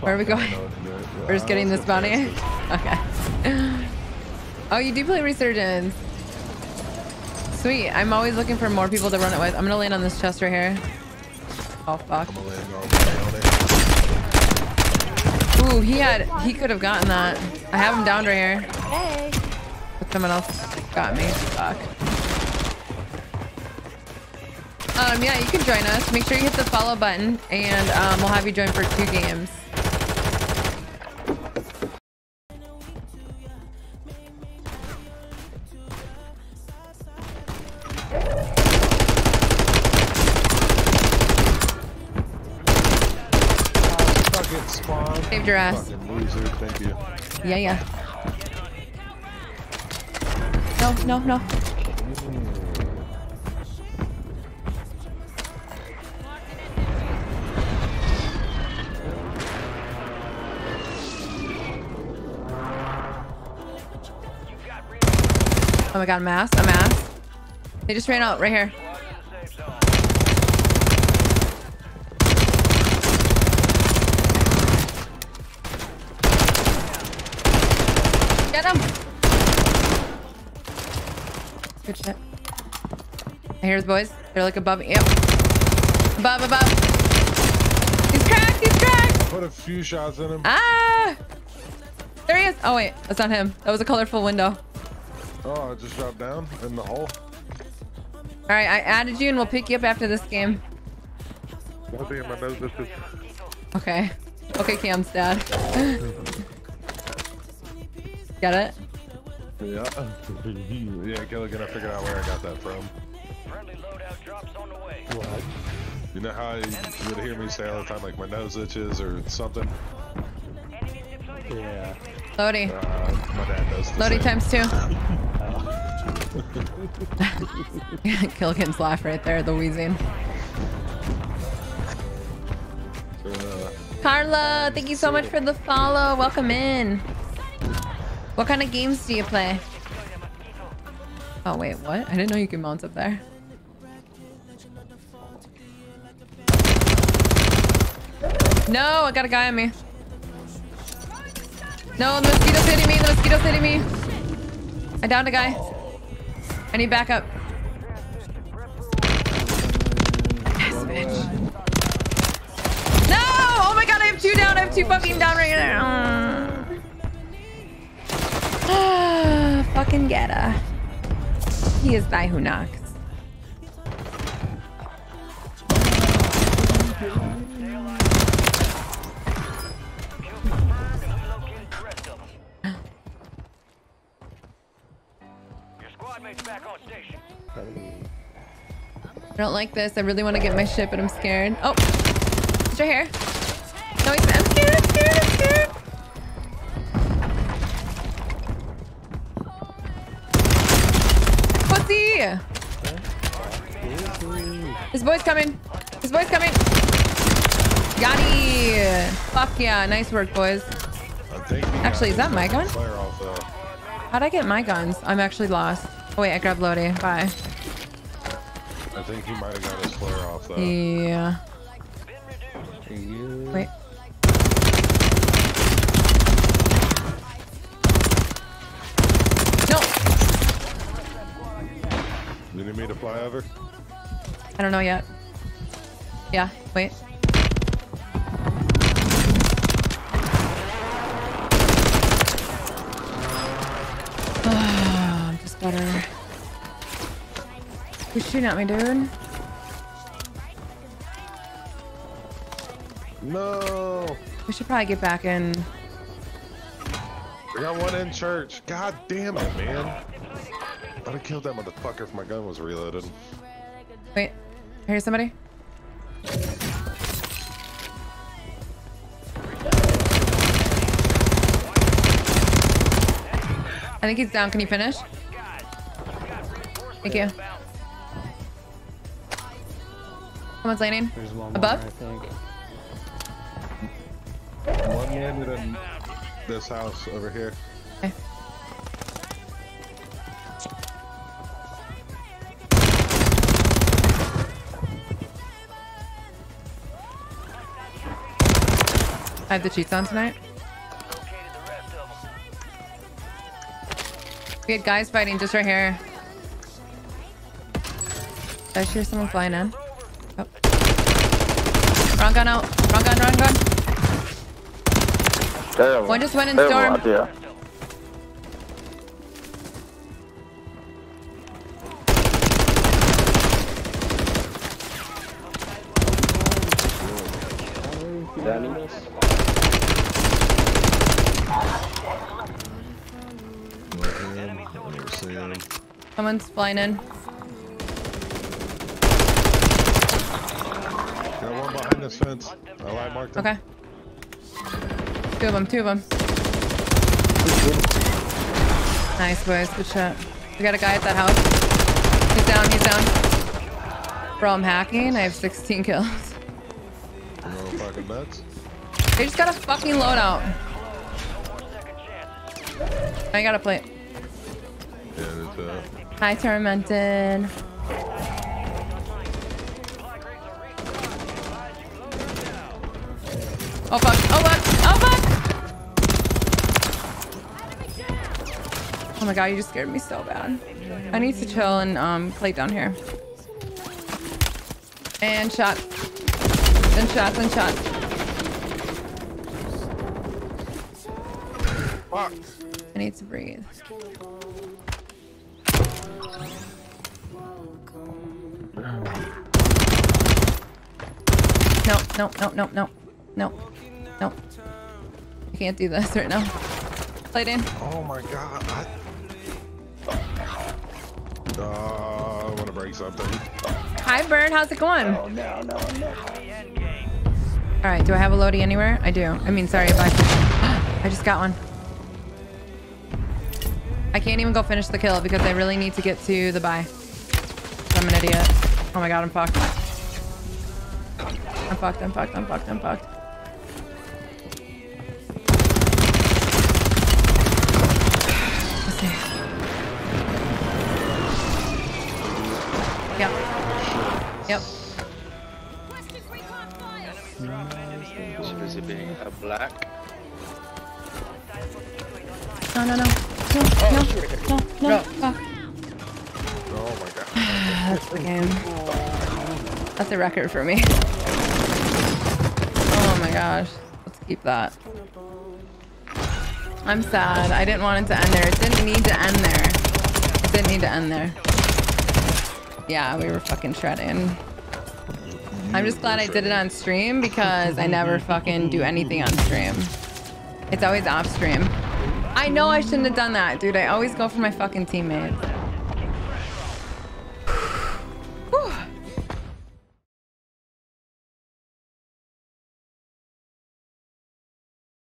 Where are we going? We're just getting this bunny. Okay. Oh, you do play Resurgence. Sweet. I'm always looking for more people to run it with. I'm gonna land on this chest right here. Oh fuck. Ooh, he had he could have gotten that. I have him down right here. Hey. But someone else got me. Fuck. Um, yeah, you can join us. Make sure you hit the follow button, and um, we'll have you join for two games. Spawn. Saved your ass. Fucking loser. Thank you. Yeah, yeah. No, no, no. Oh my god, a mass, a mass. They just ran out right here. Get him! Good shit. I hear his boys. They're like above me. Yep. Above, above. He's cracked, he's cracked! Put a few shots in him. Ah! There he is. Oh wait, that's not him. That was a colorful window. Oh, I just dropped down in the hole. All right, I added you and we'll pick you up after this game. One thing in my nose. This is. Okay. Okay, Cam's dad. Get it? Yeah. yeah, Gilligan, I figured out where I got that from. What? You know how you would hear me say all the time, like my nose itches or something? Yeah. Lodi. Uh, my dad does. Lodi same. times two. Killigan's laugh right there, the wheezing. Uh, Carla, thank you so much for the follow. Welcome in. What kind of games do you play? Oh, wait, what? I didn't know you could mount up there. No, I got a guy on me. No, the mosquito's hitting me. The mosquito's hitting me. I downed a guy. I need backup. Yes, bitch. No! Oh my god, I have two down. I have two fucking down right now. Fucking Geta. He is thy who knocks. I don't like this. I really want to get my shit, but I'm scared. Oh, he's right here. No, he's. I'm scared. I'm scared. I'm scared. Pussy! His boy's coming. His boy's coming. Got it. Fuck yeah. Nice work, boys. I think he Actually, is that my gun? Flare off, though. How'd I get my guns? I'm actually lost. Oh, wait. I grabbed Lodi. Bye. I think he might have got his flare off, though. Yeah. Wait. You need me to fly over? I don't know yet. Yeah. Wait. I'm just better. Who's shooting at me, dude? No! We should probably get back in. I got one in church. God damn it, man. I'd have killed that motherfucker if my gun was reloaded. Wait. I hear somebody. I think he's down. Can you finish? Thank you. Someone's landing. There's one Above? more, I think. One landed in this house over here. Okay. I have the cheats on tonight. We had guys fighting just right here. Did I hear someone flying in? Oh. Wrong gun out. Wrong gun, wrong gun. One just went in storm. Out there. Man, I never seen him. Someone's flying in. Got one behind this fence. I light marked him. Okay. Two of them, two of them. Nice, boys. Good shot. We got a guy at that house. He's down, he's down. Bro, I'm hacking. I have 16 kills. No fucking. They just got a fucking loadout. I gotta play. Yeah, it's, uh, Hi, Tormented. Oh fuck! Oh fuck! Oh fuck! Oh my god, you just scared me so bad. I need to chill and um play down here. And shot. And shots and shots. fuck. I need to breathe. No, no, no, no, no, no, no. I can't do this right now. Played in. Oh my god. I... Uh, I want to break something. Hi, Bird. How's it going? Oh, no, no, no. All right. Do I have a Lodi anywhere? I do. I mean, sorry, but I just got one. I can't even go finish the kill because I really need to get to the buy. I'm an idiot. Oh my god, I'm fucked. I'm fucked, I'm fucked, I'm fucked, I'm fucked. Yep. Yep. Is it being a black? No, no, no. No, oh, no, no, no. Fuck. Oh my god. That's the game. That's a record for me. Oh my gosh. Let's keep that. I'm sad. I didn't want it to end there. It didn't need to end there. It didn't need to end there. Yeah, we were fucking shredding. I'm just glad I did it on stream because I never fucking do anything on stream. It's always off stream. I know I shouldn't have done that, dude. I always go for my fucking teammates.